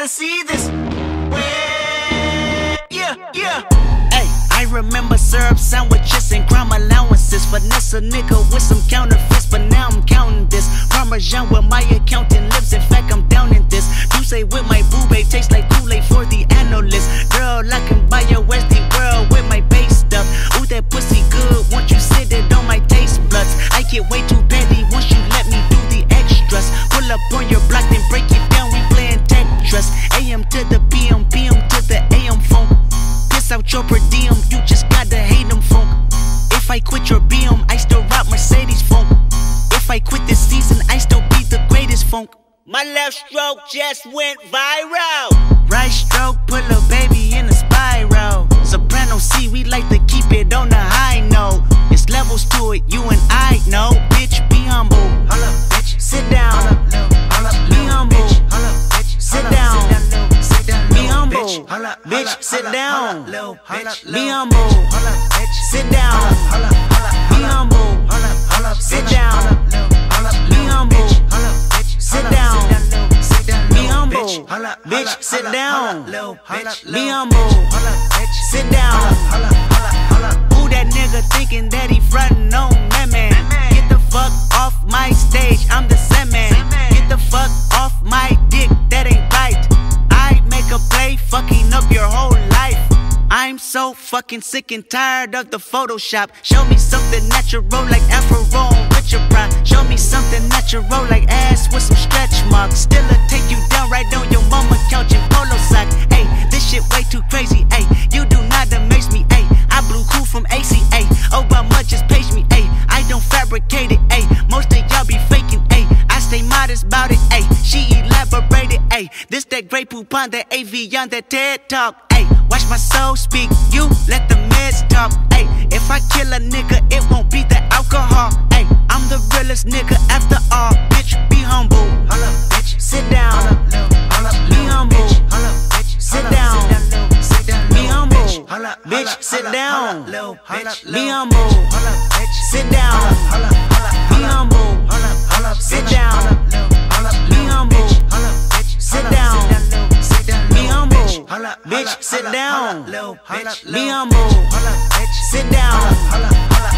gotta see this. Yeah, yeah. Hey, I remember syrup sandwiches and crime allowances. Finesse a nigga with some counterfeits, but now I'm counting this. Parmesan where my accountant lives. In fact, I'm down in this. D'USSÉ with my boo babe tastes like Kool-Aid for the analyst. Girl, I can buy your Westie diem, you just gotta hate them funk. If I quit your BM, I still rock Mercedes funk. If I quit this season, I still be the greatest funk. My left stroke just went viral. Right stroke, put a baby in a spiral. Soprano C, we like to keep it on the Bitch, sit down. Be humble. Sit down. Be humble. Sit down. Be humble. Sit down. Be humble. Bitch, sit down. Be humble. Sit down. Make fucking up your whole life. I'm so fucking sick and tired of the Photoshop. Show me something natural like Afro on Richard Pryor. Show me something natural like ass with some stretch marks. Still a take you down right on your mama couch in polo sock. Hey, this that Grey Poupon that Evian that TED talk. Hey, watch my soul speak. You let the meds talk. Hey, if I kill a nigga, it won't be the alcohol. Hey, I'm the realest nigga after all. Bitch, be humble. Holla, bitch, sit down. Be humble. Sit down. Be humble. Bitch, sit down. Be humble. Holla, bitch. Sit down. Be humble. Bitch, sit down. Be humble. Sit down.